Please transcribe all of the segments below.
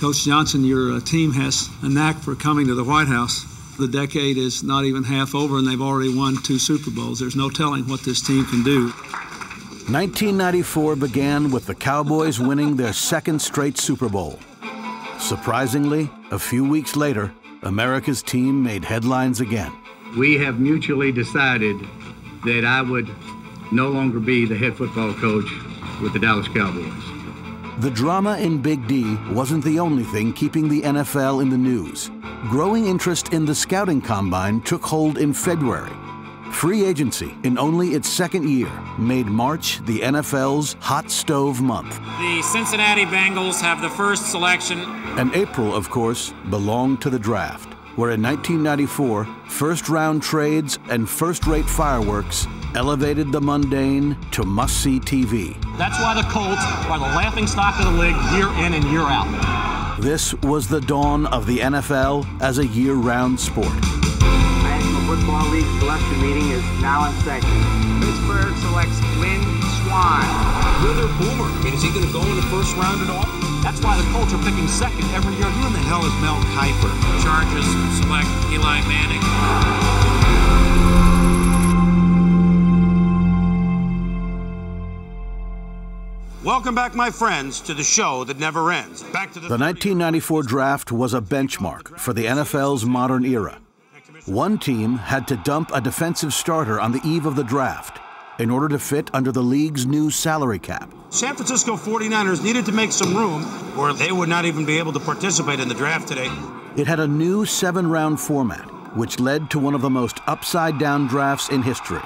Coach Johnson, your uh, team has a knack for coming to the White House. The decade is not even half over, and they've already won two Super Bowls. There's no telling what this team can do. 1994 began with the Cowboys winning their second straight Super Bowl. Surprisingly, a few weeks later, America's team made headlines again. We have mutually decided that I would no longer be the head football coach with the Dallas Cowboys. The drama in Big D wasn't the only thing keeping the NFL in the news. Growing interest in the scouting combine took hold in February. Free agency, in only its second year, made March the NFL's hot stove month. The Cincinnati Bengals have the first selection. And April, of course, belonged to the draft, where in 1994, first round trades and first rate fireworks elevated the mundane to must see TV. That's why the Colts are the laughing stock of the league year in and year out. This was the dawn of the NFL as a year round sport. National Football League selection meeting is now in session. Pittsburgh selects Lynn Swann. Wither Boomer. I mean, is he going to go in the first round at all? That's why the Colts are picking second every year. Who in the hell is Mel Kiper? Chargers select Eli Manning. Welcome back, my friends, to the show that never ends. Back to the, the 1994 draft was a benchmark for the NFL's modern era. One team had to dump a defensive starter on the eve of the draft in order to fit under the league's new salary cap. San Francisco 49ers needed to make some room, or they would not even be able to participate in the draft today. It had a new seven round format, which led to one of the most upside down drafts in history.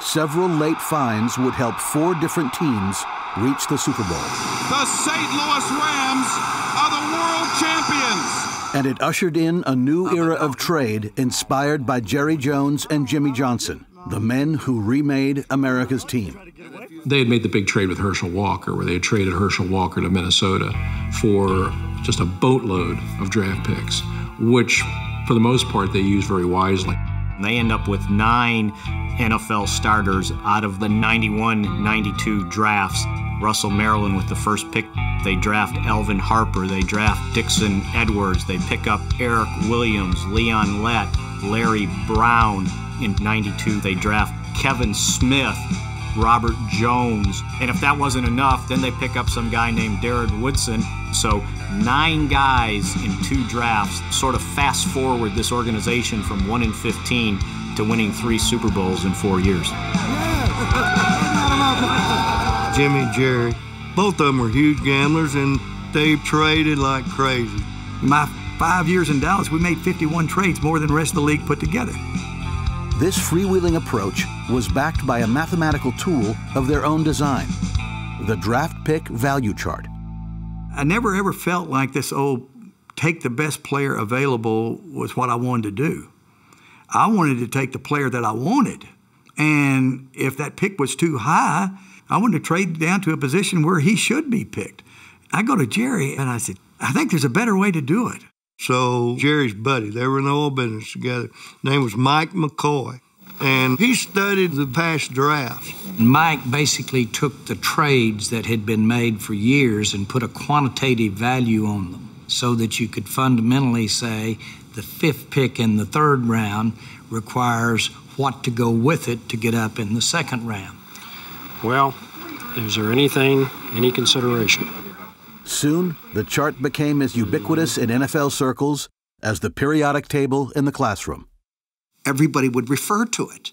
Several late fines would help four different teams reach the Super Bowl. The St. Louis Rams are the world champions. And it ushered in a new era of trade inspired by Jerry Jones and Jimmy Johnson, the men who remade America's team. They had made the big trade with Herschel Walker, where they had traded Herschel Walker to Minnesota for just a boatload of draft picks, which, for the most part, they used very wisely. They end up with nine NFL starters out of the 91 92 drafts. Russell Maryland with the first pick. They draft Alvin Harper. They draft Dixon Edwards. They pick up Eric Williams, Leon Lett, Larry Brown. In 92, they draft Kevin Smith, Robert Jones. And if that wasn't enough, then they pick up some guy named Darren Woodson. So, nine guys in two drafts sort of fast forward this organization from 1 in 15 to winning three Super Bowls in four years. Jimmy, and Jerry, both of them were huge gamblers and they traded like crazy. My five years in Dallas, we made 51 trades, more than the rest of the league put together. This freewheeling approach was backed by a mathematical tool of their own design the draft pick value chart. I never ever felt like this old take the best player available was what I wanted to do. I wanted to take the player that I wanted. And if that pick was too high, I wanted to trade down to a position where he should be picked. I go to Jerry and I said, I think there's a better way to do it. So Jerry's buddy, they were in the oil business together. name was Mike McCoy. And he studied the past drafts. Mike basically took the trades that had been made for years and put a quantitative value on them so that you could fundamentally say the fifth pick in the third round requires what to go with it to get up in the second round. Well, is there anything, any consideration? Soon, the chart became as ubiquitous in NFL circles as the periodic table in the classroom. Everybody would refer to it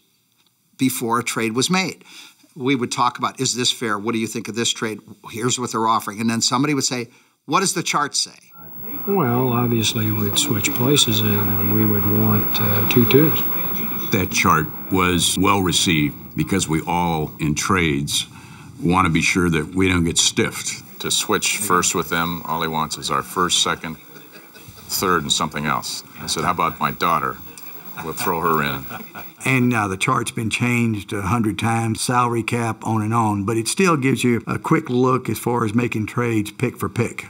before a trade was made. We would talk about, is this fair? What do you think of this trade? Here's what they're offering. And then somebody would say, what does the chart say? Well, obviously, we'd switch places and we would want uh, two twos. That chart was well received because we all, in trades, want to be sure that we don't get stiffed. To switch first with them, all he wants is our first, second, third, and something else. I said, How about my daughter? We'll throw her in. And uh, the chart's been changed a hundred times, salary cap, on and on, but it still gives you a quick look as far as making trades pick for pick.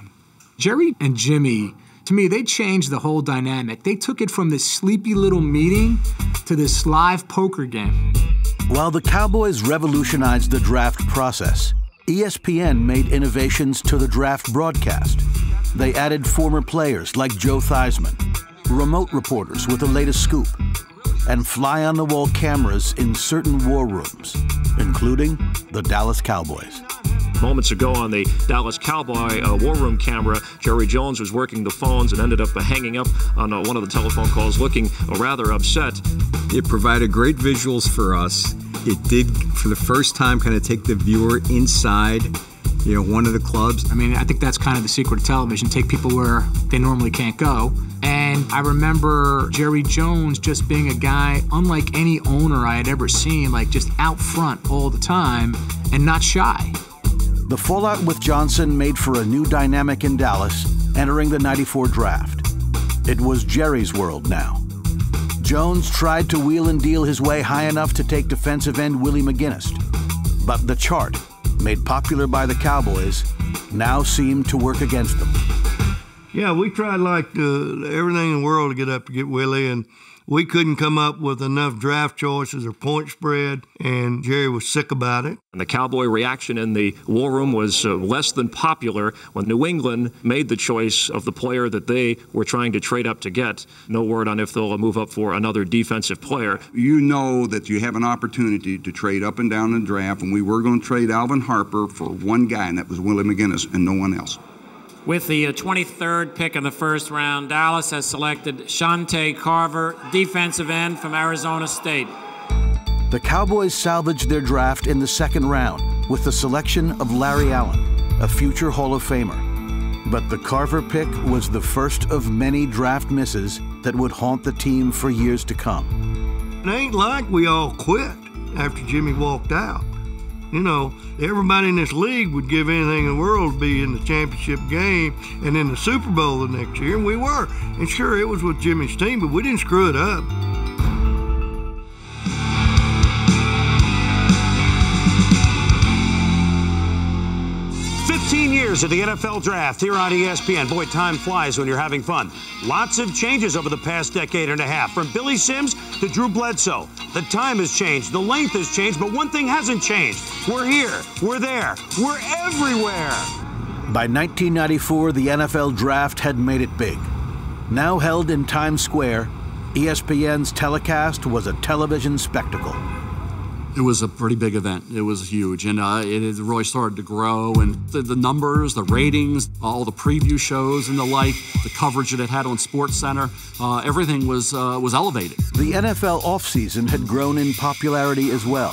Jerry and Jimmy, to me, they changed the whole dynamic. They took it from this sleepy little meeting to this live poker game. While the Cowboys revolutionized the draft process, ESPN made innovations to the draft broadcast. They added former players like Joe Theismann, remote reporters with the latest scoop, and fly on the wall cameras in certain war rooms, including the Dallas Cowboys. Moments ago on the Dallas Cowboy uh, War Room camera, Jerry Jones was working the phones and ended up uh, hanging up on uh, one of the telephone calls looking uh, rather upset. It provided great visuals for us. It did, for the first time, kind of take the viewer inside you know, one of the clubs. I mean, I think that's kind of the secret of television take people where they normally can't go. And I remember Jerry Jones just being a guy unlike any owner I had ever seen, like just out front all the time and not shy. The fallout with Johnson made for a new dynamic in Dallas entering the 94 draft. It was Jerry's world now. Jones tried to wheel and deal his way high enough to take defensive end Willie McGinest. But the chart, made popular by the Cowboys, now seemed to work against them. Yeah, we tried like uh, everything in the world to get up to get Willie, and we couldn't come up with enough draft choices or point spread, and Jerry was sick about it. And the Cowboy reaction in the war room was uh, less than popular when New England made the choice of the player that they were trying to trade up to get. No word on if they'll move up for another defensive player. You know that you have an opportunity to trade up and down in the draft, and we were going to trade Alvin Harper for one guy, and that was Willie McGinest, and no one else. With the uh, 23rd pick in the first round, Dallas has selected Shante Carver, defensive end from Arizona State. The Cowboys salvaged their draft in the second round with the selection of Larry Allen, a future Hall of Famer. But the Carver pick was the first of many draft misses that would haunt the team for years to come. It ain't like we all quit after Jimmy walked out. You know, everybody in this league would give anything in the world to be in the championship game and in the Super Bowl the next year, and we were. And sure, it was with Jimmy's team, but we didn't screw it up. 15 years of the NFL draft here on ESPN. Boy, time flies when you're having fun. Lots of changes over the past decade and a half, from Billy Sims to Drew Bledsoe. The time has changed, the length has changed, but one thing hasn't changed. We're here, we're there, we're everywhere. By 1994, the NFL draft had made it big. Now held in Times Square, ESPN's telecast was a television spectacle. It was a pretty big event. It was huge, and uh, it really started to grow. And the, the, numbers, the ratings, all the preview shows and the like, the coverage that it had on Sports Center, uh, everything was uh, was elevated. The NFL offseason had grown in popularity as well.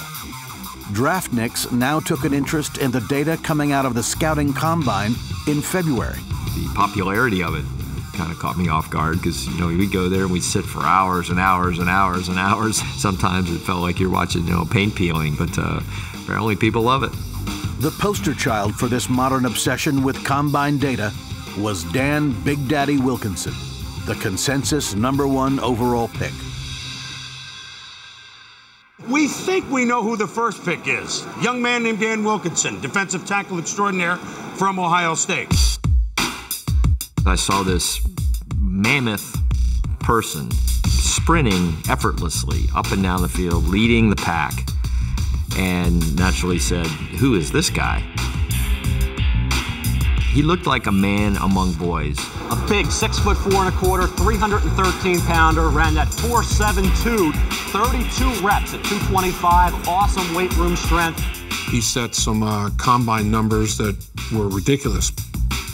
Draftniks now took an interest in the data coming out of the scouting combine in February. The popularity of it kind of caught me off guard because you know we'd go there and we'd sit for hours and hours and hours and hours. Sometimes it felt like you're watching you know paint peeling, but uh, apparently people love it. The poster child for this modern obsession with combine data was Dan Big Daddy Wilkinson, the consensus number one overall pick. We think we know who the first pick is. Young man named Dan Wilkinson, defensive tackle extraordinaire from Ohio State. I saw this mammoth person sprinting effortlessly up and down the field, leading the pack, and naturally said, Who is this guy? He looked like a man among boys. A big six foot four and a quarter, 313 pounder, ran that 472, 32 reps at 225, awesome weight room strength. He set some uh, combine numbers that were ridiculous.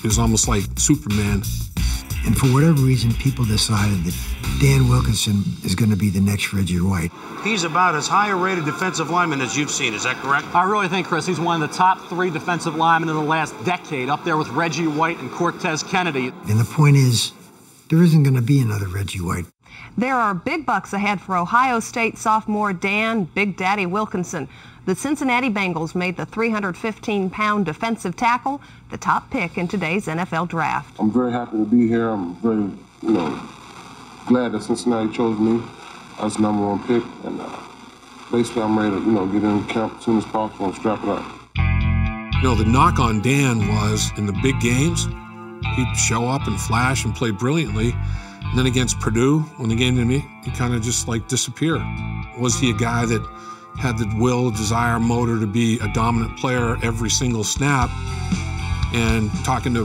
It was almost like Superman. And for whatever reason, people decided that Dan Wilkinson is going to be the next Reggie White. He's about as high a rated defensive lineman as you've seen, is that correct? I really think, Chris, he's one of the top three defensive linemen in the last decade, up there with Reggie White and Cortez Kennedy. And the point is, there isn't going to be another Reggie White. There are big bucks ahead for Ohio State sophomore Dan Big Daddy Wilkinson. The Cincinnati Bengals made the 315-pound defensive tackle the top pick in today's NFL draft. I'm very happy to be here. I'm very, you know, glad that Cincinnati chose me as number one pick, and uh, basically I'm ready to, you know, get in camp as soon as possible and strap it up. You know, the knock on Dan was in the big games, he'd show up and flash and play brilliantly. And then against Purdue, when the game didn't meet, he kind of just like disappeared. Was he a guy that had the will, desire, motor to be a dominant player every single snap. And talking to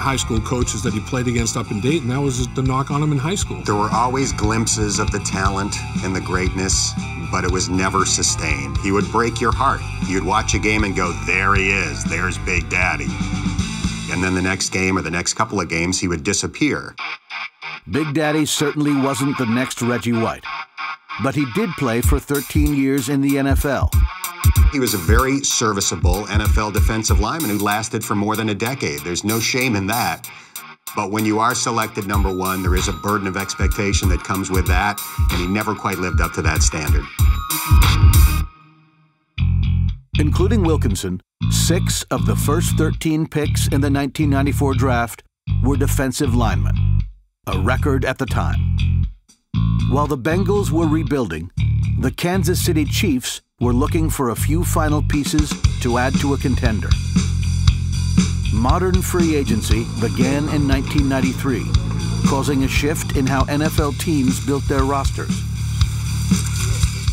high school coaches that he played against up in Dayton. That was the knock on him in high school. There were always glimpses of the talent and the greatness, but it was never sustained. He would break your heart. You'd watch a game and go, there he is, there's Big Daddy. And then the next game or the next couple of games, he would disappear. Big Daddy certainly wasn't the next Reggie White, but he did play for 13 years in the NFL. He was a very serviceable NFL defensive lineman who lasted for more than a decade. There's no shame in that. But when you are selected number one, there is a burden of expectation that comes with that, and he never quite lived up to that standard. Including Wilkinson, six of the first 13 picks in the 1994 draft were defensive linemen, a record at the time. While the Bengals were rebuilding, the Kansas City Chiefs were looking for a few final pieces to add to a contender. Modern free agency began in 1993, causing a shift in how NFL teams built their rosters.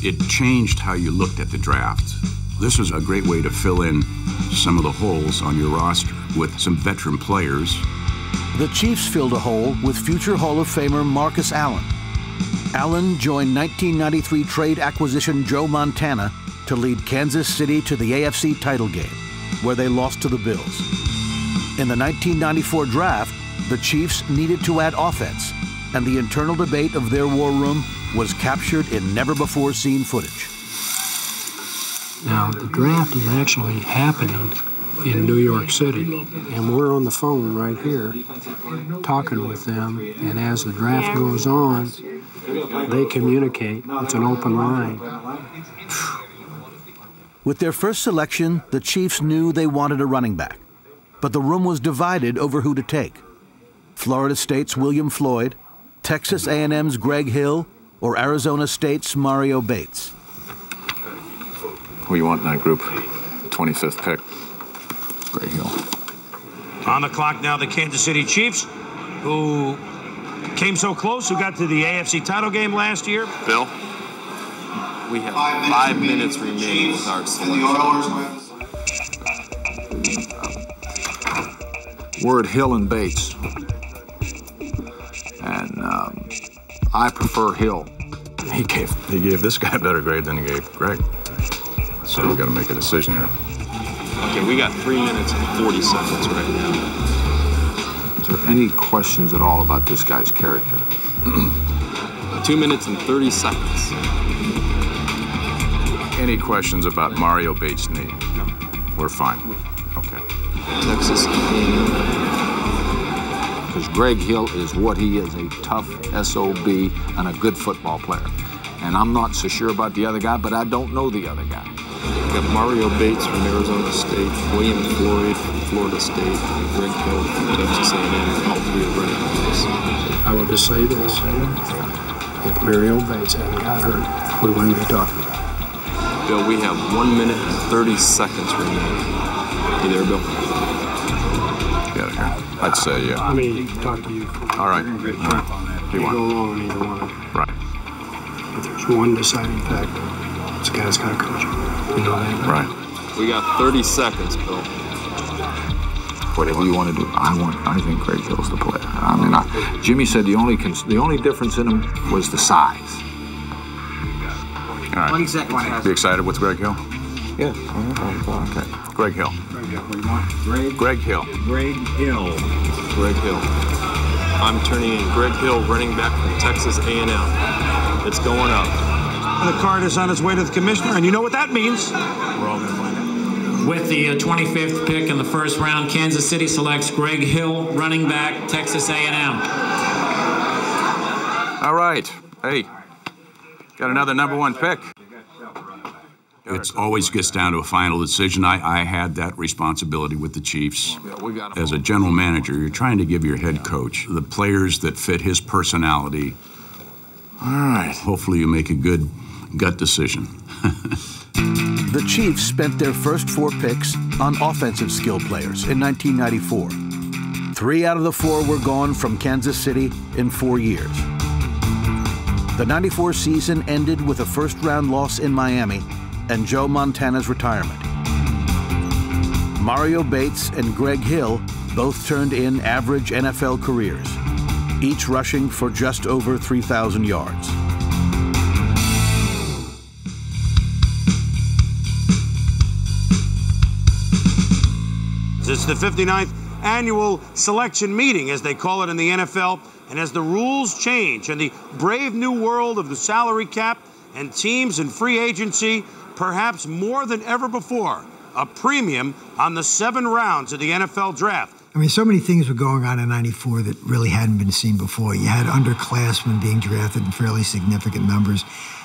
It changed how you looked at the draft. This was a great way to fill in some of the holes on your roster with some veteran players. The Chiefs filled a hole with future Hall of Famer Marcus Allen. Allen joined 1993 trade acquisition Joe Montana to lead Kansas City to the AFC title game, where they lost to the Bills. In the 1994 draft, the Chiefs needed to add offense, and the internal debate of their war room was captured in never-before-seen footage. Now, the draft is actually happening in New York City, and we're on the phone right here talking with them, and as the draft goes on, they communicate. It's an open line. With their first selection, the Chiefs knew they wanted a running back, but the room was divided over who to take. Florida State's William Floyd, Texas A&M's Greg Hill, or Arizona State's Mario Bates. Who you want in that group? 25th pick. Greg Hill. On the clock now, the Kansas City Chiefs, who came so close, who got to the AFC title game last year. Bill? We have five minutes remaining with our selection. Word Hill and Bates. And um, I prefer Hill. He gave he gave this guy a better grade than he gave Greg. So we got to make a decision here. Okay, we got three minutes and 40 seconds right now. Is there any questions at all about this guy's character? Two minutes and 30 seconds. Any questions about Mario Bates' knee? No. We're fine. Okay. Texas Because Greg Hill is what he is, a tough SOB and a good football player. And I'm not so sure about the other guy, but I don't know the other guy. We got Mario Bates from Arizona State, William Floyd from Florida State, and Greg Hill from Texas A&M, all three are running backs. I will just say this. If Mario Bates hadn't got hurt, we wouldn't be talking about it. Bill, we have one minute and 30 seconds remaining. You there, Bill? Get here. I'd say, yeah. I mean, talk to you. All right. All right. right. You You want- go along on either one. Right. But there's one deciding factor. This guy's got to coach. You know that. Right. We got 30 seconds, Bill. Whatever you want to do. I want. I think Greg Hill's the player. I mean, I, Jimmy said the only cons- the only difference in him was the size. All right. 20 seconds. Be excited with Greg Hill? Yeah. Okay. Greg Hill. Greg, Greg Hill. Greg Hill. Greg Hill. I'm turning in Greg Hill, running back from Texas A&M. It's going up. The card is on its way to the commissioner, and you know what that means. We're all going to find out. With the uh, 25th pick in the first round, Kansas City selects Greg Hill, running back, Texas A&M. All right. Hey, got another number one pick. It always gets down to a final decision. I, I had that responsibility with the Chiefs. As a general manager, you're trying to give your head coach the players that fit his personality. All right. Hopefully, you make a good gut decision. The Chiefs spent their first four picks on offensive skill players in 1994. Three out of the four were gone from Kansas City in four years. The 94 season ended with a first round loss in Miami and Joe Montana's retirement. Mario Bates and Greg Hill Both turned in average NFL careers, each rushing for just over 3,000 yards. It's the 59th annual selection meeting, as they call it in the NFL. And as the rules change and the brave new world of the salary cap and teams and free agency, perhaps more than ever before, a premium on the seven rounds of the NFL draft. I mean, so many things were going on in 94 that really hadn't been seen before. You had underclassmen being drafted in fairly significant numbers.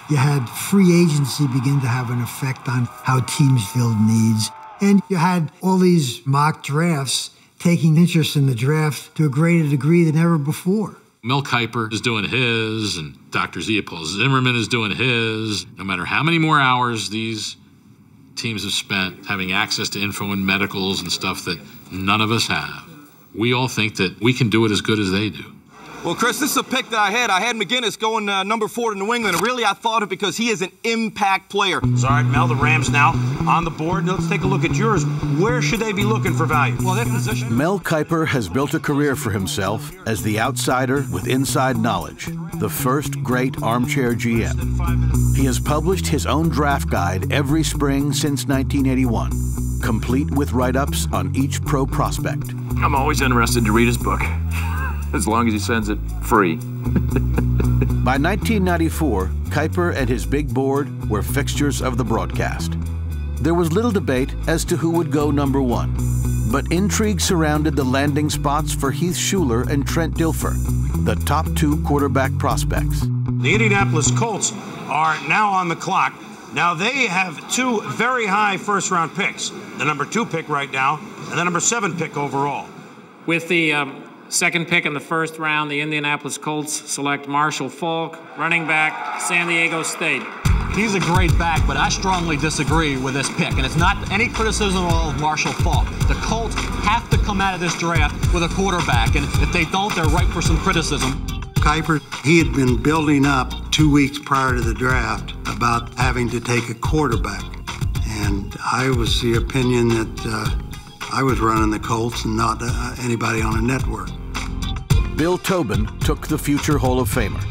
You had free agency begin to have an effect on how teams filled needs. And you had all these mock drafts taking interest in the draft to a greater degree than ever before. Mel Kiper is doing his, and Dr. Leopold Zimmerman is doing his. No matter how many more hours these teams have spent having access to info and medicals and stuff that none of us have, we all think that we can do it as good as they do. Well, Chris, this is a pick that I had. I had McGinest going uh, number four to New England. And really, I thought it because he is an impact player. All right, Mel, the Rams now on the board. Let's take a look at yours. Where should they be looking for value? Well, that position. Mel Kiper has built a career for himself as the outsider with inside knowledge, the first great armchair GM. He has published his own draft guide every spring since 1981, complete with write ups on each pro prospect. I'm always interested to read his book, as long as he sends it free. By 1994, Kiper and his big board were fixtures of the broadcast. There was little debate as to who would go number one, but intrigue surrounded the landing spots for Heath Shuler and Trent Dilfer, the top two quarterback prospects. The Indianapolis Colts are now on the clock. Now they have two very high first round picks the number two pick right now, and the number seven pick overall. With the um, second pick in the first round, the Indianapolis Colts select Marshall Faulk, running back, San Diego State. He's a great back, but I strongly disagree with this pick. And it's not any criticism of Marshall Faulk. The Colts have to come out of this draft with a quarterback, and if they don't, they're ripe for some criticism. Kiper, he had been building up two weeks prior to the draft about having to take a quarterback. And I was the opinion that uh, I was running the Colts and not uh, anybody on a network. Bill Tobin took the future Hall of Famer.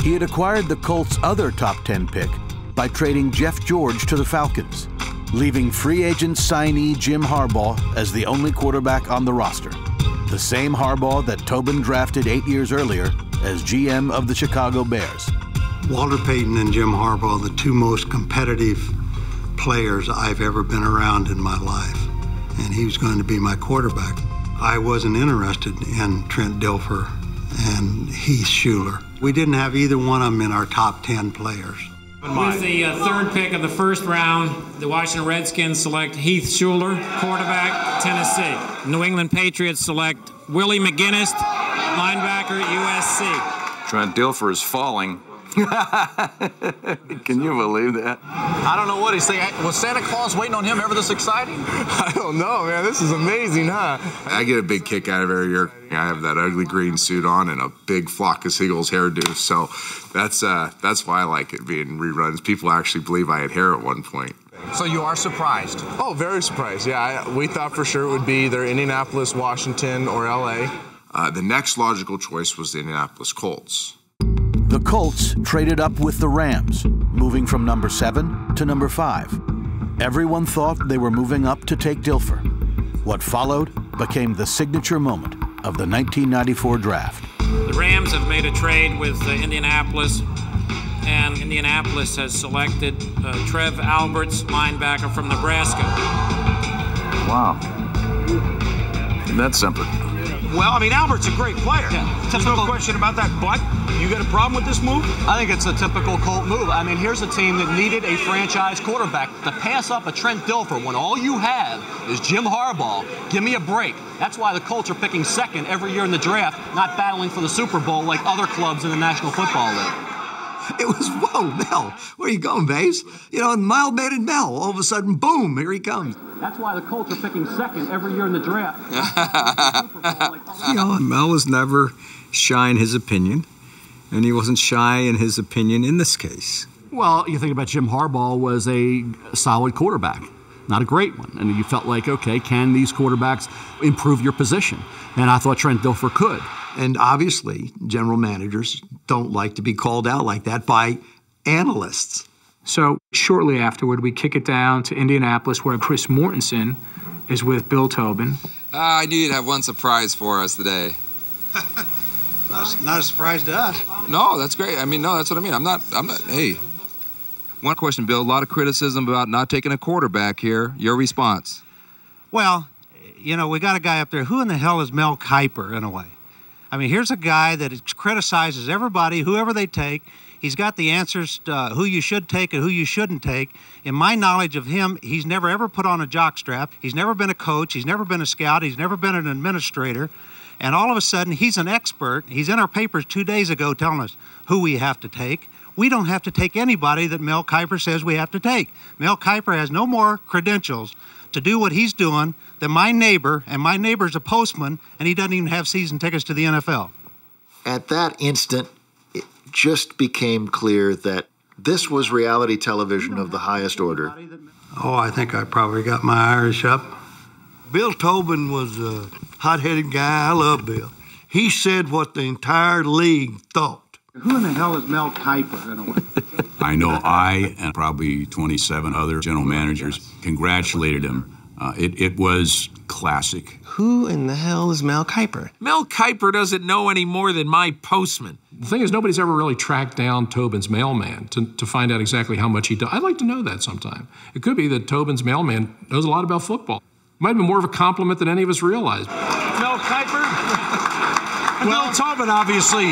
He had acquired the Colts' other top 10 pick by trading Jeff George to the Falcons, leaving free agent signee Jim Harbaugh as the only quarterback on the roster. The same Harbaugh that Tobin drafted eight years earlier as GM of the Chicago Bears. Walter Payton and Jim Harbaugh, the two most competitive players I've ever been around in my life. And he was going to be my quarterback. I wasn't interested in Trent Dilfer and Heath Shuler. We didn't have either one of them in our top 10 players. With the uh, third pick of the first round, the Washington Redskins select Heath Shuler, quarterback, Tennessee. New England Patriots select Willie McGinest, linebacker, USC. Trent Dilfer is falling. Can you believe that? I don't know what he's saying. Was Santa Claus waiting on him ever this exciting? I don't know, man. This is amazing, huh? I get a big kick out of every year. I have that ugly green suit on and a big flock of seagulls hairdo. So that's uh, that's why I like it being reruns. People actually believe I had hair at one point. So you are surprised? Oh, very surprised. Yeah, I, we thought for sure it would be either Indianapolis, Washington, or LA. Uh, the next logical choice was the Indianapolis Colts. The Colts traded up with the Rams, moving from number seven to number five. Everyone thought they were moving up to take Dilfer. What followed became the signature moment of the 1994 draft. The Rams have made a trade with uh, Indianapolis, and Indianapolis has selected uh, Trev Alberts, linebacker from Nebraska. Wow. That's simple. Well, I mean, Albert's a great player. Yeah, There's no question about that. But you got a problem with this move? I think it's a typical Colt move. I mean, here's a team that needed a franchise quarterback to pass up a Trent Dilfer when all you have is Jim Harbaugh. Give me a break. That's why the Colts are picking second every year in the draft, not battling for the Super Bowl like other clubs in the National Football League. It was, whoa, Mel, where are you going, Bass? You know, mild mannered Mel, all of a sudden, boom, here he comes. That's why the Colts are picking second every year in the draft. You know, Mel was never shy in his opinion, and he wasn't shy in his opinion in this case. Well, you think about Jim Harbaugh was a solid quarterback. not a great one. And you felt like, okay, can these quarterbacks improve your position? And I thought Trent Dilfer could. And obviously, general managers don't like to be called out like that by analysts. So shortly afterward, we kick it down to Indianapolis, where Chris Mortensen is with Bill Tobin. Uh, I knew you'd have one surprise for us today. not, not a surprise to us. No, that's great. I mean, no, that's what I mean. I'm not. I'm not. Hey, one question, Bill. A lot of criticism about not taking a quarterback here. Your response? Well, you know, we got a guy up there. Who in the hell is Mel Kiper, in a way? I mean, here's a guy that criticizes everybody, whoever they take. He's got the answers to uh, who you should take and who you shouldn't take. In my knowledge of him, he's never ever put on a jockstrap. He's never been a coach. He's never been a scout. He's never been an administrator. And all of a sudden, he's an expert. He's in our papers two days ago telling us who we have to take. We don't have to take anybody that Mel Kiper says we have to take. Mel Kiper has no more credentials to do what he's doing than my neighbor, and my neighbor's a postman, and he doesn't even have season tickets to the NFL. At that instant, it just became clear that this was reality television of the highest order. Oh, I think I probably got my Irish up. Bill Tobin was a hot headed guy. I love Bill. He said what the entire league thought. Who in the hell is Mel Kiper, I know I and probably 27 other general managers congratulated him. Uh, it, it was classic. Who in the hell is Mel Kiper? Mel Kiper doesn't know any more than my postman. The thing is, nobody's ever really tracked down Tobin's mailman to, to find out exactly how much he does. I'd like to know that sometime. It could be that Tobin's mailman knows a lot about football. Might have been more of a compliment than any of us realized. Mel Kiper? Well, Tobin obviously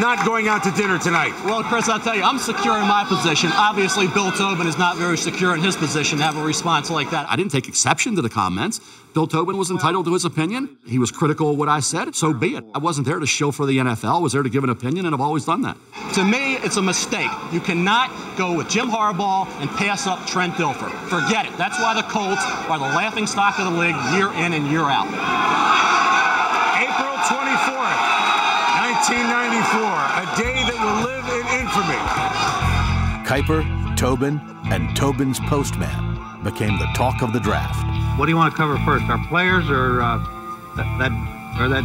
not going out to dinner tonight. Well, Chris, I'll tell you, I'm secure in my position. Obviously, Bill Tobin is not very secure in his position to have a response like that. I didn't take exception to the comments. Bill Tobin was entitled to his opinion. He was critical of what I said, so be it. I wasn't there to show for the NFL, I was there to give an opinion, and I've always done that. To me, it's a mistake. You cannot go with Jim Harbaugh and pass up Trent Dilfer. Forget it. That's why the Colts are the laughing stock of the league year in and year out. April 24th, 1994, a day that will live in infamy. Kiper, Tobin, and Tobin's postman became the talk of the draft. What do you want to cover first, our players or uh, that, that or that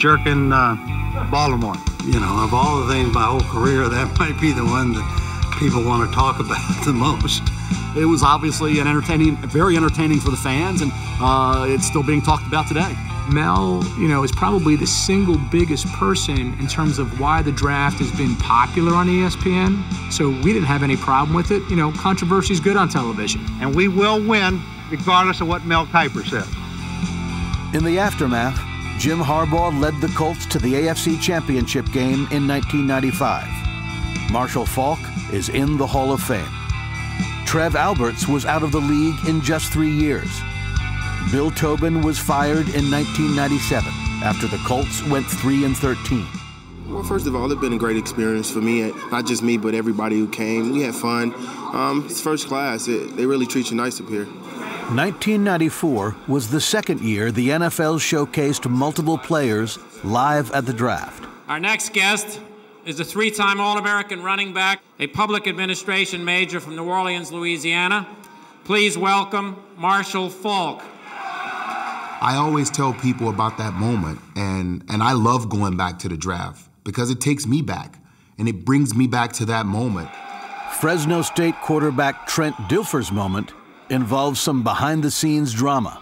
jerk in uh, Baltimore? You know, of all the things my whole career, that might be the one that people want to talk about the most. It was obviously an entertaining, very entertaining for the fans, and uh, it's still being talked about today. Mel, you know, is probably the single biggest person in terms of why the draft has been popular on E ESPN. So we didn't have any problem with it. You know, controversy is good on television. And we will win regardless of what Mel Kiper says. In the aftermath, Jim Harbaugh led the Colts to the AFC Championship game in 1995. Marshall Faulk is in the Hall of Fame. Trev Alberts was out of the league in just three years. Bill Tobin was fired in 1997 after the Colts went 3 and 13. Well, first of all, it's been a great experience for me. Not just me, but everybody who came. We had fun. Um, it's first class. It, they really treat you nice up here. 1994 was the second year the NFL showcased multiple players live at the draft. Our next guest is a three time All American running back, a public administration major from New Orleans, Louisiana. Please welcome Marshall Faulk. I always tell people about that moment, and, and I love going back to the draft because it takes me back and it brings me back to that moment. Fresno State quarterback Trent Dilfer's moment involves some behind the scenes drama.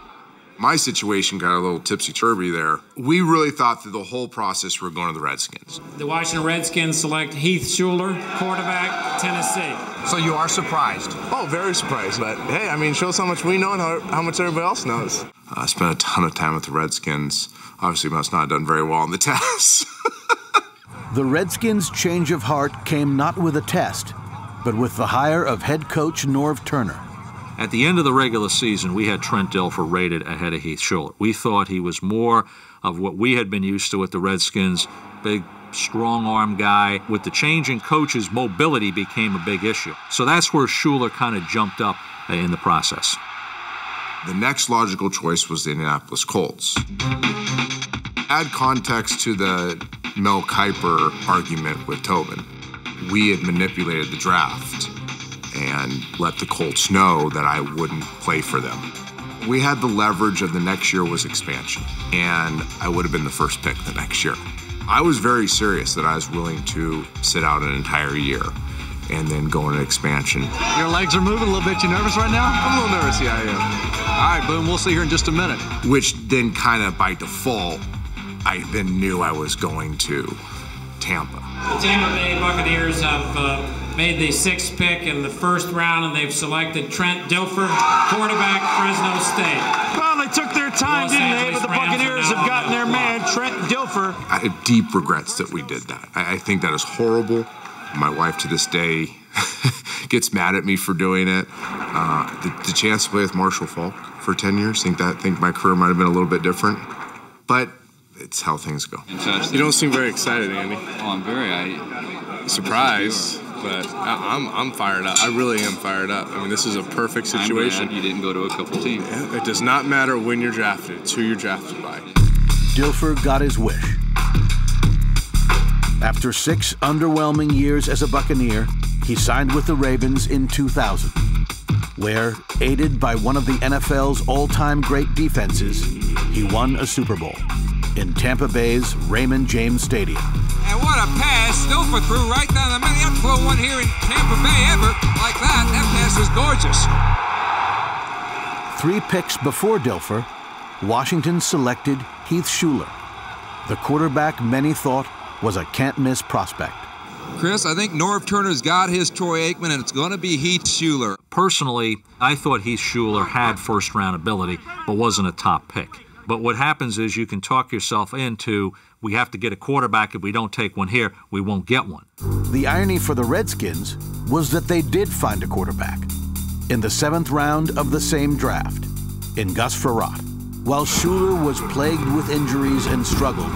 My situation got a little tipsy turvy there. We really thought through the whole process we were going to the Redskins. The Washington Redskins select Heath Shuler, quarterback, Tennessee. So you are surprised? Oh, very surprised. But hey, I mean, shows how much we know and how, how much everybody else knows. I spent a ton of time with the Redskins. Obviously, must not have done very well on the tests. The Redskins' change of heart came not with a test, but with the hire of head coach Norv Turner. At the end of the regular season, we had Trent Dilfer rated ahead of Heath Shuler. We thought he was more of what we had been used to with the Redskins big, strong arm guy. With the change in coaches, mobility became a big issue. So that's where Shuler kind of jumped up uh, in the process. The next logical choice was the Indianapolis Colts. Add context to the Mel Kiper argument with Tobin. We had manipulated the draft. And let the Colts know that I wouldn't play for them. We had the leverage of the next year was expansion, and I would have been the first pick the next year. I was very serious that I was willing to sit out an entire year and then go into expansion. Your legs are moving a little bit. You nervous right now? I'm a little nervous, yeah, I am. All right, Boom, we'll see here in just a minute. Which then kind of by default, I then knew I was going to Tampa. The Tampa Bay Buccaneers have uh, made the sixth pick in the first round, and they've selected Trent Dilfer, quarterback, Fresno State. Well, they took their time, Los didn't they? But the Rams Buccaneers have gotten their man, Trent Dilfer. I have deep regrets that we did that. I, I think that is horrible. My wife to this day gets mad at me for doing it. Uh, the, the chance to play with Marshall Faulk for 10 years, think that think my career might have been a little bit different. But it's how things go. You don't seem very excited, Andy. Oh, I'm very I, surprised, but I, I'm I'm fired up. I really am fired up. I mean, this is a perfect I'm situation. glad you didn't go to a couple teams. It does not matter when you're drafted; it's who you're drafted by. Dilfer got his wish. After six underwhelming years as a Buccaneer, he signed with the Ravens in 2000, where, aided by one of the NFL's all time great defenses, he won a Super Bowl in Tampa Bay's Raymond James Stadium. And what a pass. Dilfer threw right down the middle. You have to throw one here in Tampa Bay ever like that. That pass was gorgeous. Three picks before Dilfer, Washington selected Heath Shuler, the quarterback many thought was a can't miss prospect. Chris, I think Norv Turner's got his Troy Aikman, and it's going to be Heath Shuler. Personally, I thought Heath Shuler had first round ability, but wasn't a top pick. But what happens is you can talk yourself into we have to get a quarterback. If we don't take one here, we won't get one. The irony for the Redskins was that they did find a quarterback in the seventh round of the same draft in Gus Frerotte. While Shuler was plagued with injuries and struggled,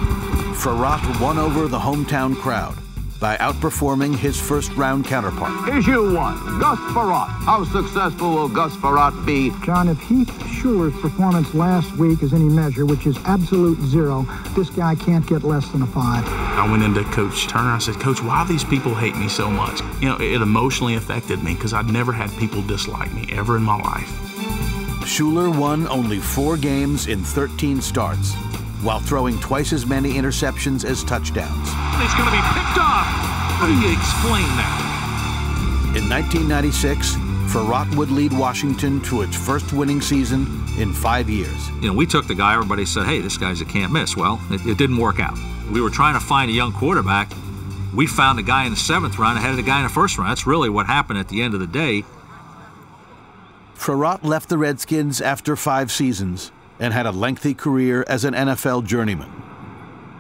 Frerotte won over the hometown crowd by outperforming his first round counterpart. Issue one, Gus Frerotte. How successful will Gus Frerotte be? John, if Heath Shuler's performance last week is any measure, which is absolute zero, this guy can't get less than a five. I went into Coach Turner. I said, Coach, why do these people hate me so much? You know, it emotionally affected me because I'd never had people dislike me ever in my life. Shuler won only four games in 13 starts, while throwing twice as many interceptions as touchdowns. He's going to be picked off. How do you explain that? In 1996, Frerotte would lead Washington to its first winning season in five years. You know, we took the guy, everybody said, hey, this guy's a can't miss. Well, it, it didn't work out. We were trying to find a young quarterback. We found a guy in the seventh round ahead of the guy in the first round. That's really what happened at the end of the day. Frerotte left the Redskins after five seasons and had a lengthy career as an NFL journeyman.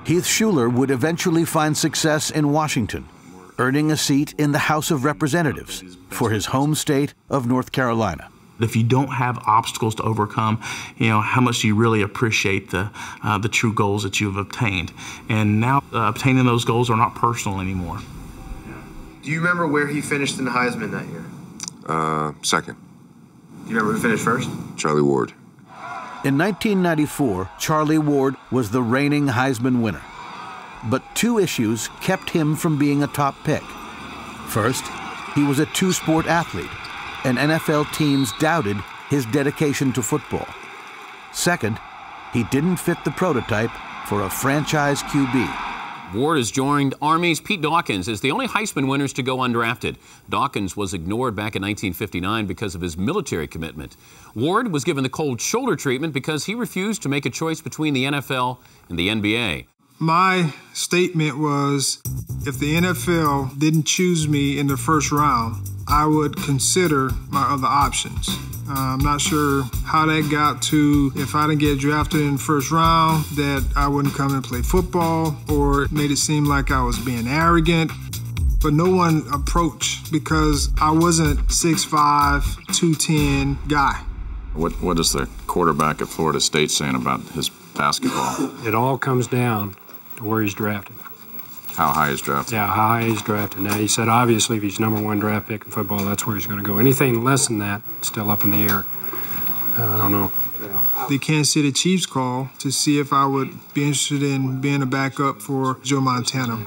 Heath Shuler would eventually find success in Washington, earning a seat in the House of Representatives for his home state of North Carolina. If you don't have obstacles to overcome, you know how much you really appreciate the uh, the true goals that you've obtained. And now uh, obtaining those goals are not personal anymore. Do you remember where he finished in the Heisman that year? Uh, second, Do you remember who finished first? Charlie Ward. In 1994, Charlie Ward was the reigning Heisman winner. But two issues kept him from being a top pick. First, he was a two sport athlete, and NFL teams doubted his dedication to football. Second, he didn't fit the prototype for a franchise QB. Ward has joined Army's Pete Dawkins as the only Heisman winners to go undrafted. Dawkins was ignored back in 1959 because of his military commitment. Ward was given the cold shoulder treatment because he refused to make a choice between the NFL and the NBA. My statement was if the NFL didn't choose me in the first round, I would consider my other options. Uh, I'm not sure how that got to if I didn't get drafted in the first round, that I wouldn't come and play football, or it made it seem like I was being arrogant. But no one approached because I wasn't 6'5, 210 guy. What what is the quarterback at Florida State saying about his basketball? It all comes down to where he's drafted. How high is drafted? Yeah, how high he's drafted. Now, he said obviously if he's number one draft pick in football, that's where he's going to go. Anything less than that, still up in the air. Uh, I don't know. The Kansas City Chiefs call to see if I would be interested in being a backup for Joe Montana.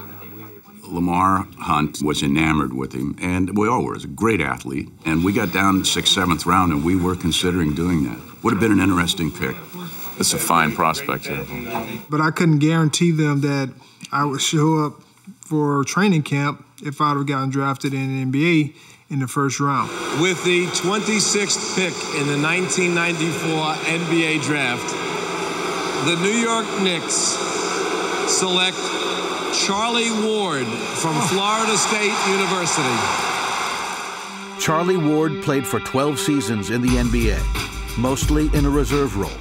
Lamar Hunt was enamored with him, and we all were. He's a great athlete, and we got down sixth, seventh round, and we were considering doing that. Would have been an interesting pick. It's a fine prospect here. But I couldn't guarantee them that I would show up for training camp if I'd have gotten drafted in the NBA in the first round. With the 26th pick in the 1994 NBA draft, the New York Knicks select Charlie Ward from oh. Florida State University. Charlie Ward played for 12 seasons in the NBA, mostly in a reserve role.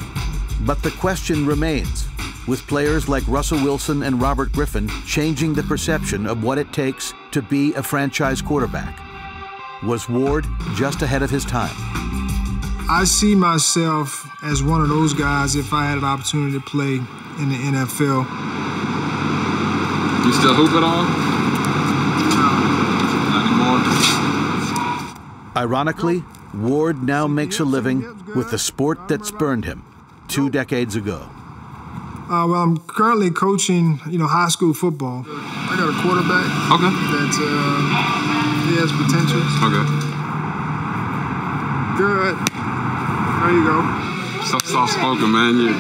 But the question remains with players like Russell Wilson and Robert Griffin changing the perception of what it takes to be a franchise quarterback. Was Ward just ahead of his time? I see myself as one of those guys if I had an opportunity to play in the NFL. You still hoop at all? Not anymore. Ironically, Ward now makes a living with the sport that spurned him two decades ago. Uh, well, I'm currently coaching, you know, high school football. I got a quarterback. Okay. That uh, he has potential. Okay. Good. There you go. So soft spoken, man. You,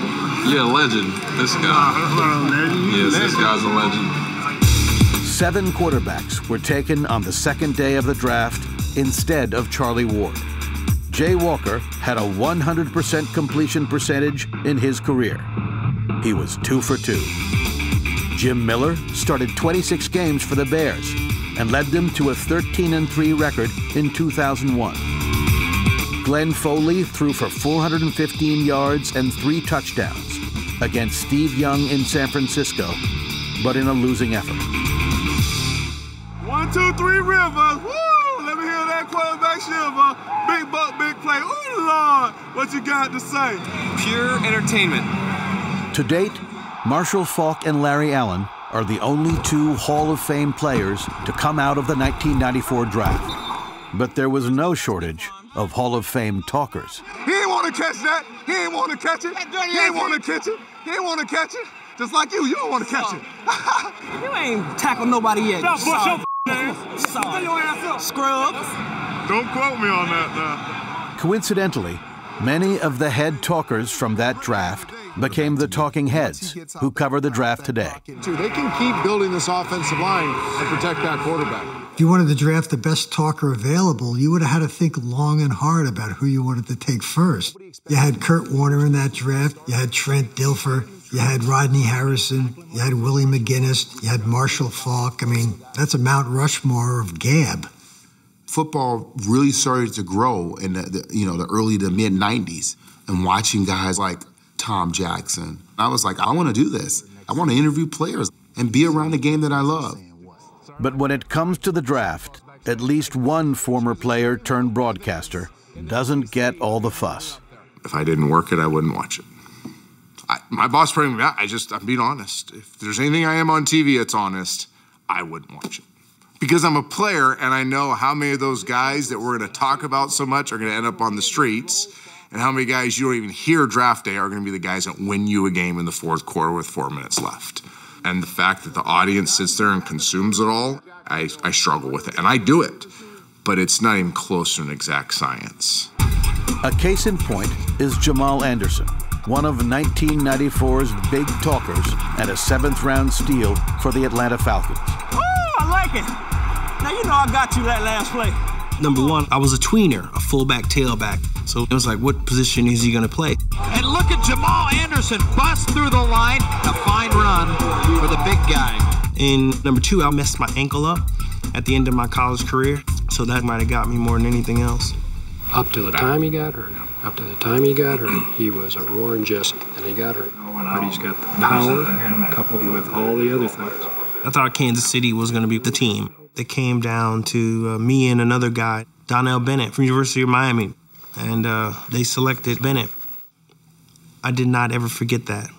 you're a legend. This guy. Uh, legend. Yes, this guy's a legend. Seven quarterbacks were taken on the second day of the draft instead of Charlie Ward. Jay Walker had a 100% completion percentage in his career. He was two for two. Jim Miller started 26 games for the Bears and led them to a 13 3 record in 2001. Glenn Foley threw for 415 yards and three touchdowns against Steve Young in San Francisco, but in a losing effort. One, two, three, Rivers. Woo! Let me hear that quarterback shiver. Big buck, big play. Ooh, Lord, what you got to say? Pure entertainment. To date, Marshall Faulk and Larry Allen are the only two Hall of Fame players to come out of the 1994 draft. But there was no shortage of Hall of Fame talkers. He didn't want to catch that. He didn't want to catch it. He didn't want to catch it. He didn't want to catch it. Just like you, you don't want to catch it. you ain't tackled nobody yet. Stop, Sorry. your ass. Sorry. your ass up. Scrubs. Don't quote me on that now. Coincidentally, many of the head talkers from that draft became the talking heads who cover the draft today. They can keep building this offensive line and protect that quarterback. If you wanted to draft the best talker available, you would have had to think long and hard about who you wanted to take first. You had Kurt Warner in that draft, you had Trent Dilfer, you had Rodney Harrison, you had Willie McGinest, you had Marshall Faulk. I mean, that's a Mount Rushmore of Gab. Football really started to grow in the, the you know the early to mid '90s, and watching guys like Tom Jackson, I was like, I want to do this. I want to interview players and be around the game that I love. But when it comes to the draft, at least one former player turned broadcaster doesn't get all the fuss. If I didn't work it, I wouldn't watch it. I, my boss told me, I just, I'm being honest. If there's anything I am on TV that's honest, I wouldn't watch it. Because I'm a player and I know how many of those guys that we're going to talk about so much are going to end up on the streets, and how many guys you don't even hear draft day are going to be the guys that win you a game in the fourth quarter with four minutes left. And the fact that the audience sits there and consumes it all, I, I struggle with it. And I do it, but it's not even close to an exact science. A case in point is Jamal Anderson, one of 1994's big talkers and a seventh round steal for the Atlanta Falcons. Oh, I like it. Now you know I got you that last play. Number one, I was a tweener, a fullback, tailback. So it was like, what position is he going to play? And look at Jamal Anderson bust through the line. A fine run for the big guy. And number two, I messed my ankle up at the end of my college career. So that might have got me more than anything else. Up to the time he got hurt, up to the time he got hurt, he was a roaring Jesse, and he got hurt. But he's got the power coupled with all the other things. I thought Kansas City was going to be the team. It came down to uh, me and another guy, Donnell Bennett from University of Miami, and uh, they selected Bennett. I did not ever forget that.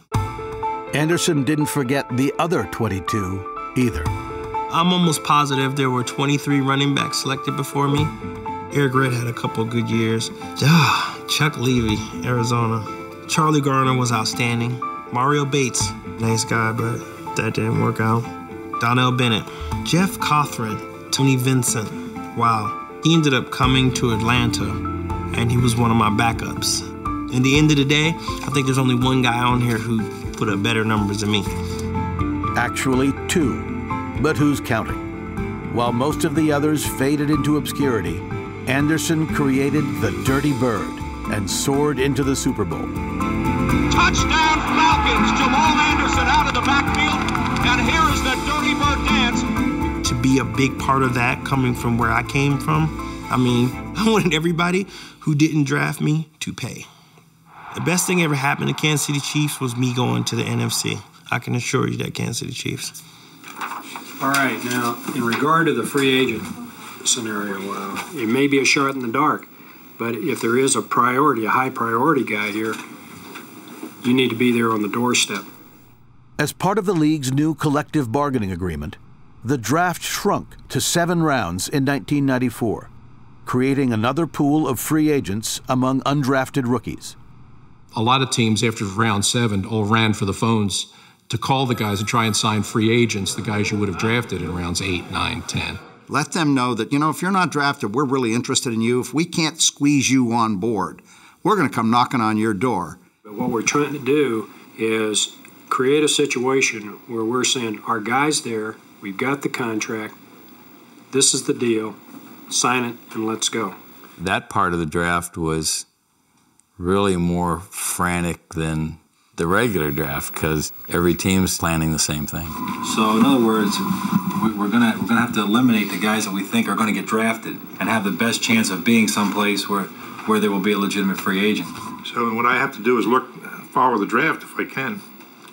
Anderson didn't forget the other 22 either. I'm almost positive there were 23 running backs selected before me. Errict Rhett had a couple good years. Ah, Chuck Levy, Arizona. Charlie Garner was outstanding. Mario Bates, nice guy, but that didn't work out. Donnell Bennett, Jeff Cothran, Tony Vincent. Wow. He ended up coming to Atlanta, and he was one of my backups. In the end of the day, I think there's only one guy on here who put up better numbers than me. Actually, two. But who's counting? While most of the others faded into obscurity, Anderson created the Dirty Bird and soared into the Super Bowl. Touchdown Falcons! Jamal Anderson out of the backfield, and here is the Dirty Bird dance. To be a big part of that coming from where I came from, I mean, I wanted everybody who didn't draft me to pay. The best thing ever happened to Kansas City Chiefs was me going to the NFC. I can assure you that, Kansas City Chiefs. All right, now, in regard to the free agent scenario, uh, it may be a shot in the dark, but if there is a priority, a high priority guy here, you need to be there on the doorstep. As part of the league's new collective bargaining agreement, the draft shrunk to seven rounds in 1994, creating another pool of free agents among undrafted rookies. A lot of teams after round seven all ran for the phones to call the guys and try and sign free agents, the guys you would have drafted in rounds eight, nine, ten. Let them know that, you know, if you're not drafted, we're really interested in you. If we can't squeeze you on board, we're going to come knocking on your door. But what we're trying to do is create a situation where we're saying, our guy's there, we've got the contract, this is the deal, sign it, and let's go. That part of the draft was really more frantic than the regular draft because every team's planning the same thing. So in other words, we're gonna we're gonna have to eliminate the guys that we think are going to get drafted and have the best chance of being someplace where where there will be a legitimate free agent. So what I have to do is look, follow the draft if I can.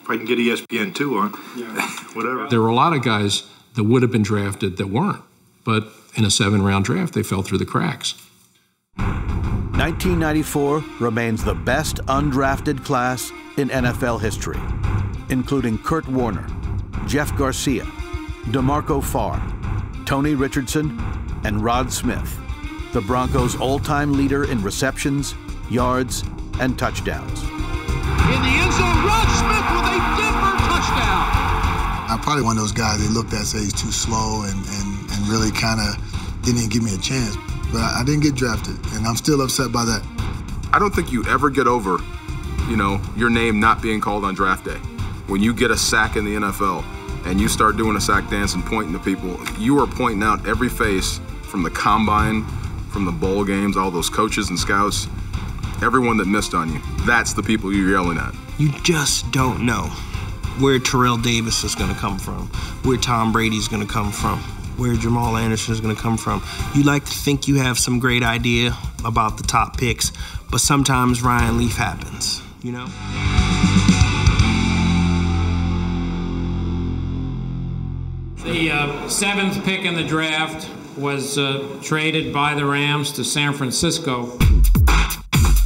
If I can get ESPN two on, whatever. There were a lot of guys that would have been drafted that weren't, but in a seven round draft, they fell through the cracks. 1994 remains the best undrafted class in NFL history, including Kurt Warner, Jeff Garcia, D'Marco Farr, Tony Richardson, and Rod Smith, the Broncos' all-time leader in receptions, yards, and touchdowns. In the end zone, probably one of those guys they looked at say he's too slow and, and, and really kind of didn't even give me a chance. But I, I didn't get drafted, and I'm still upset by that. I don't think you ever get over, you know, your name not being called on draft day. When you get a sack in the NFL and you start doing a sack dance and pointing to people, you are pointing out every face from the combine, from the bowl games, all those coaches and scouts, everyone that missed on you. That's the people you're yelling at. You just don't know where Terrell Davis is going to come from, where Tom Brady is going to come from, where Jamal Anderson is going to come from. You like to think you have some great idea about the top picks, but sometimes Ryan Leaf happens, you know? The uh, seventh pick in the draft was uh, traded by the Rams to San Francisco.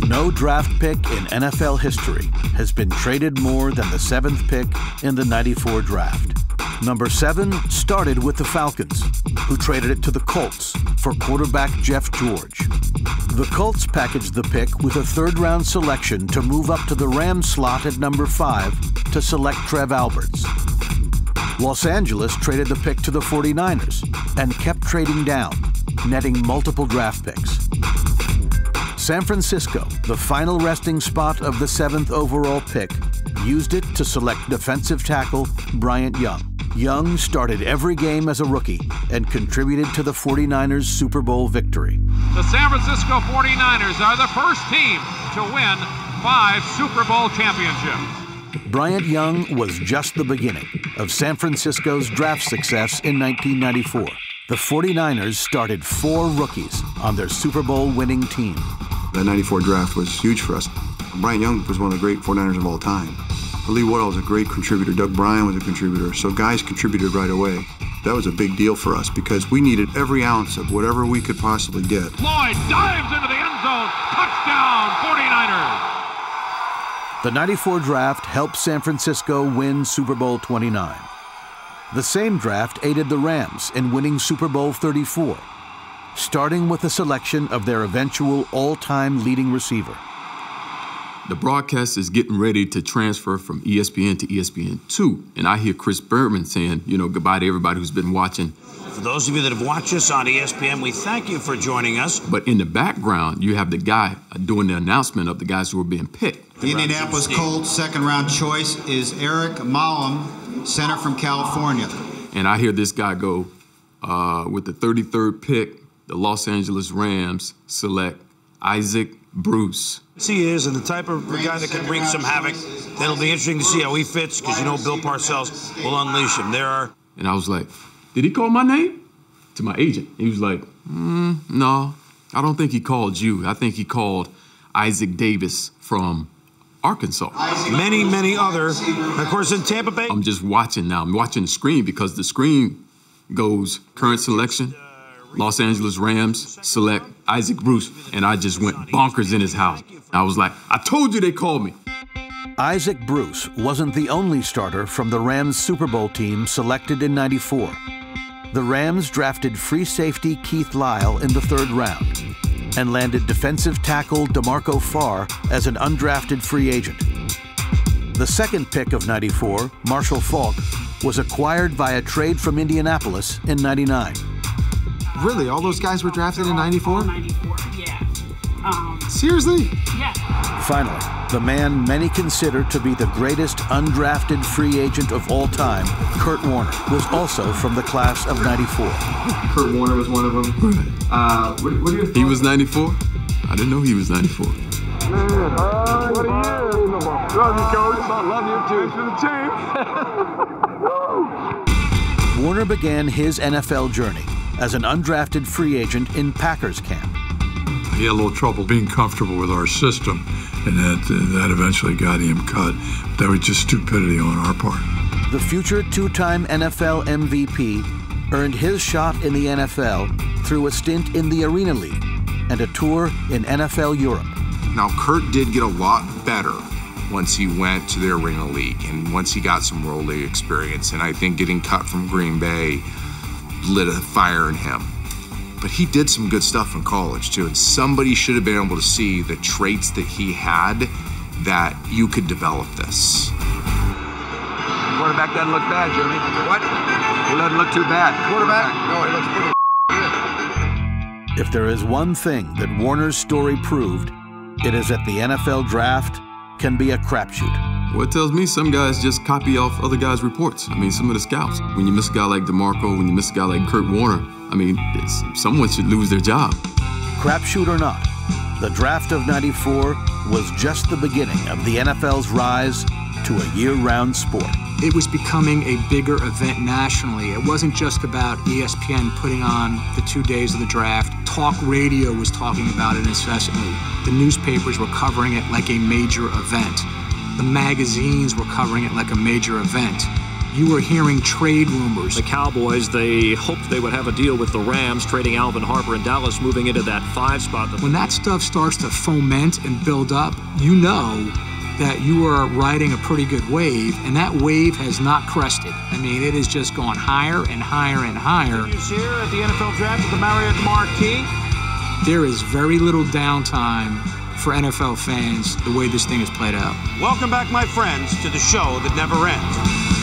No draft pick in NFL history has been traded more than the seventh pick in the 94 draft. Number seven started with the Falcons, who traded it to the Colts for quarterback Jeff George. The Colts packaged the pick with a third round selection to move up to the Rams slot at number five to select Trev Alberts. Los Angeles traded the pick to the 49ers and kept trading down, netting multiple draft picks. San Francisco, the final resting spot of the seventh overall pick, used it to select defensive tackle Bryant Young. Young started every game as a rookie and contributed to the 49ers' Super Bowl victory. The San Francisco 49ers are the first team to win five Super Bowl championships. Bryant Young was just the beginning of San Francisco's draft success in 1994. The 49ers started four rookies on their Super Bowl winning team. That 94 draft was huge for us. Bryant Young was one of the great 49ers of all time. Lee Woodall was a great contributor. Doug Brien was a contributor. So guys contributed right away. That was a big deal for us because we needed every ounce of whatever we could possibly get. Floyd dives into the end zone. Touchdown, 49ers. The 94 draft helped San Francisco win Super Bowl 29. The same draft aided the Rams in winning Super Bowl 34, starting with the selection of their eventual all time leading receiver. the broadcast is getting ready to transfer from E ESPN to ESPN2. And I hear Chris Berman saying, you know, goodbye to everybody who's been watching. For those of you that have watched us on ESPN, we thank you for joining us. But in the background, you have the guy doing the announcement of the guys who are being picked. The Indianapolis Colts second round choice is Eric Mahlum, center from California. And I hear this guy go, uh, with the 33rd pick, the Los Angeles Rams select Isaac Bruce. He is, and the type of guy that can wreak some havoc. That'll be interesting to see how he fits, because you know Bill Parcells will unleash him. There are. And I was like, did he call my name? To my agent. He was like, mm, no, I don't think he called you. I think he called Isaac Davis from Arkansas. Many, many other. Of course, in Tampa Bay. I'm just watching now. I'm watching the screen because the screen goes current selection, Los Angeles Rams select Isaac Bruce, and I just went bonkers in his house. I was like, I told you they called me. Isaac Bruce wasn't the only starter from the Rams Super Bowl team selected in 94. The Rams drafted free safety Keith Lyle in the third round and landed defensive tackle D'Marco Farr as an undrafted free agent. The second pick of 94, Marshall Faulk, was acquired via trade from Indianapolis in 99. Really? All those guys were drafted in 94? 94, yeah. Um, Seriously? yeah. Finally, the man many consider to be the greatest undrafted free agent of all time, Kurt Warner, was also from the class of 94. Kurt Warner was one of them. Uh, what, what are your thoughts? He was 94? I didn't know he was 94. Man, uh, what are you? Love you, coach. I love you too. For the team. Warner began his NFL journey as an undrafted free agent in Packers camp. He had a little trouble being comfortable with our system, and that, that eventually got him cut. That was just stupidity on our part. The future two time NFL MVP earned his shot in the NFL through a stint in the Arena League and a tour in NFL Europe. Now, Kurt did get a lot better once he went to the Arena League and once he got some World League experience. And I think getting cut from Green Bay lit a fire in him. But he did some good stuff in college too. And somebody should have been able to see the traits that he had that you could develop this. Quarterback doesn't look bad, Jimmy. What? He doesn't look too bad. Quarterback? No, he looks pretty. good. If there is one thing that Warner's story proved, it is that the NFL draft can be a crapshoot. Well, it tells me some guys just copy off other guys' reports. I mean, some of the scouts. When you miss a guy like D'Marco, when you miss a guy like Kurt Warner, I mean, someone should lose their job. Crapshoot or not, the draft of 94 was just the beginning of the NFL's rise to a year round sport. It was becoming a bigger event nationally. It wasn't just about E ESPN putting on the two days of the draft. Talk radio was talking about it incessantly. The newspapers were covering it like a major event. The magazines were covering it like a major event. You were hearing trade rumors. The Cowboys, they hoped they would have a deal with the Rams, trading Alvin Harper and Dallas, moving into that five spot. When that stuff starts to foment and build up, you know that you are riding a pretty good wave, and that wave has not crested. I mean, it has just gone higher and higher and higher. Here at the NFL Draft at the Marriott Marquis. There is very little downtime for NFL fans the way this thing has played out. Welcome back, my friends, to the show that never ends.